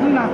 嗯呐